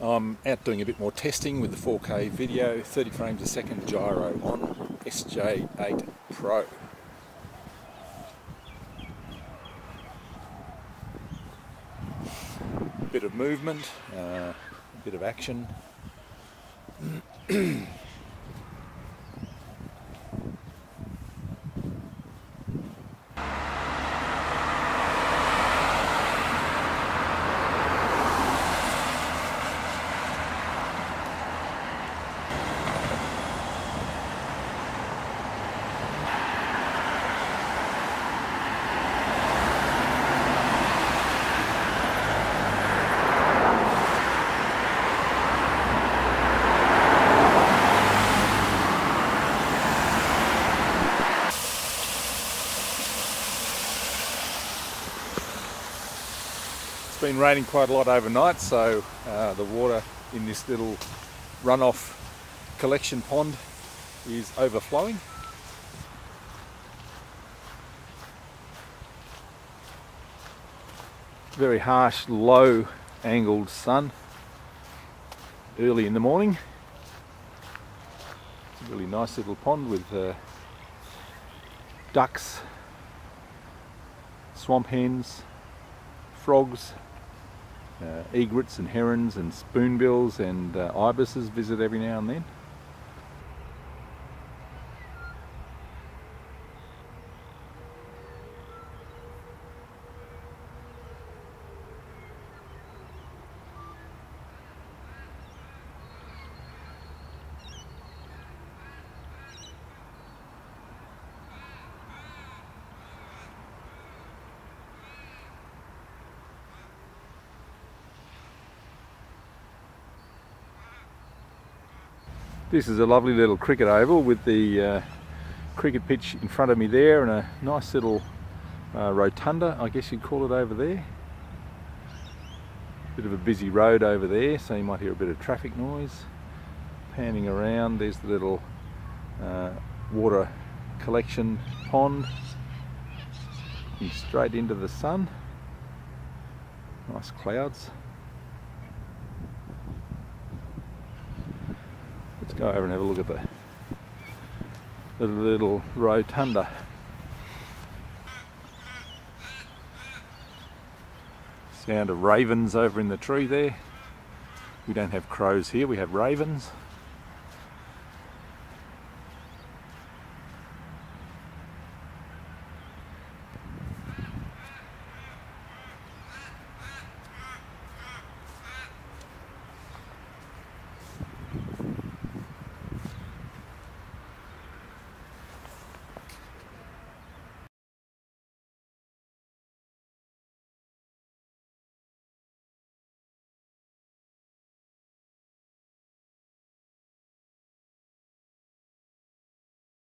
I'm out doing a bit more testing with the 4K video, 30 frames a second gyro on SJ8 Pro. Bit of movement, uh, a bit of action. been raining quite a lot overnight, so uh, the water in this little runoff collection pond is overflowing. Very harsh, low angled sun early in the morning. It's a really nice little pond with uh, ducks, swamp hens, frogs, egrets and herons and spoonbills and uh, ibises visit every now and then. This is a lovely little cricket oval with the uh, cricket pitch in front of me there and a nice little uh, rotunda, I guess you'd call it over there. Bit of a busy road over there, so you might hear a bit of traffic noise. Panning around, there's the little uh, water collection pond. Straight into the sun. Nice clouds. Go over and have a look at the, the little rotunda. Sound of ravens over in the tree there. We don't have crows here, we have ravens.